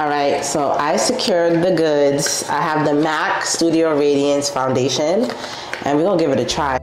All right, so I secured the goods. I have the MAC Studio Radiance Foundation, and we're gonna give it a try.